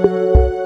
Música